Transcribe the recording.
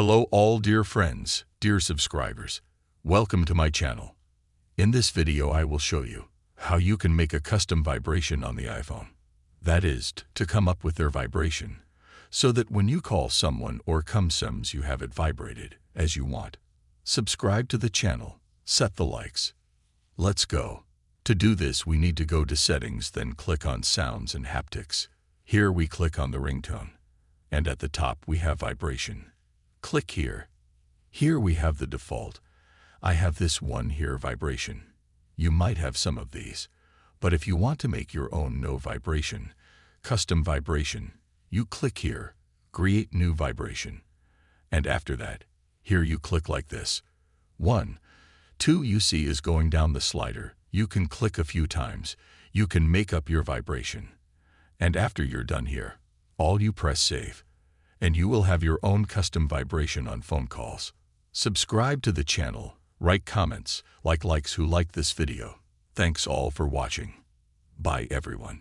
Hello all dear friends, dear subscribers. Welcome to my channel. In this video I will show you how you can make a custom vibration on the iPhone. That is, to come up with their vibration, so that when you call someone or come CumSums you have it vibrated as you want. Subscribe to the channel, set the likes. Let's go. To do this we need to go to settings then click on sounds and haptics. Here we click on the ringtone. And at the top we have vibration. Click here. Here we have the default. I have this one here vibration. You might have some of these. But if you want to make your own no vibration, custom vibration, you click here, create new vibration. And after that, here you click like this. 1. 2 you see is going down the slider. You can click a few times. You can make up your vibration. And after you're done here, all you press save. And you will have your own custom vibration on phone calls. Subscribe to the channel, write comments, like likes who like this video. Thanks all for watching. Bye everyone.